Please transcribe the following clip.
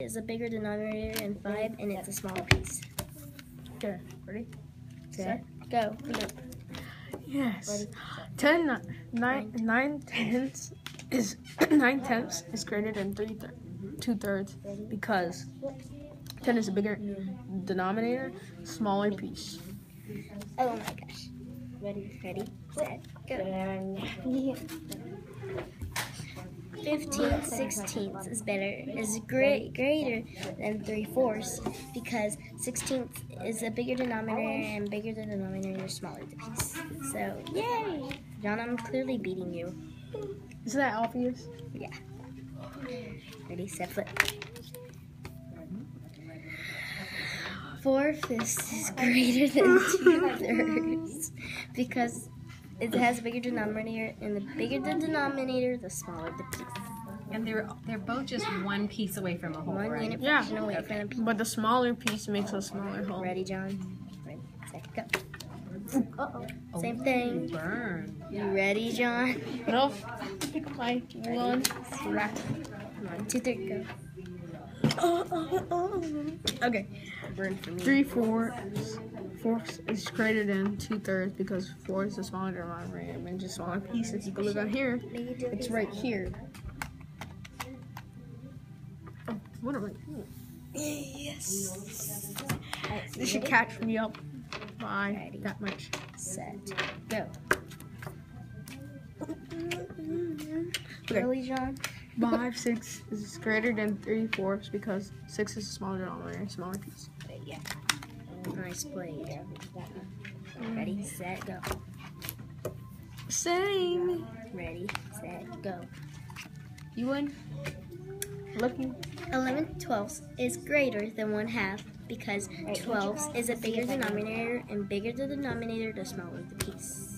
is a bigger denominator than 5 and it's a smaller piece. Okay, ready? Set, go. Yes. Ready, 10, ni- nine, nine tenths is nine tenths is greater than three thir- two thirds because ten is a bigger denominator, smaller piece. Oh my gosh. Ready, ready, set, go. 15 sixteenths is better is great greater than 3 fourths because 16th is a bigger denominator and bigger the denominator smaller the piece. So yay! John, I'm clearly beating you. Isn't that obvious? Yeah. Ready, set, flip. Four fifths is greater than two thirds because it has a bigger denominator, and the bigger the denominator, the smaller the piece. And they're they're both just one piece away from a whole, One right? unit Yeah. fraction away from a piece. But the smaller piece makes a smaller hole. Ready, John? Ready, set, go. Uh-oh. Same thing. Oh, burn. You ready, John? No. Pick my one. Rack. Come on, two, three, go. Uh, uh, uh, okay. Burn for me. Three fourths fourths is greater than two thirds because four is the smaller denominator and just smaller pieces. You can look on here. It's right here. Oh, what am I doing? Yes. This should catch me up by Ready. that much. Set, go. Mm-hmm. Okay. Really, John? Five, six is greater than three fourths because six is a smaller denominator, smaller piece. Yeah. Nice play. Ready, set, go. Same. Ready, set, go. You win. Lucky. 11 twelfths is greater than 1 half because twelfths is a bigger denominator and bigger the denominator, the smaller the piece.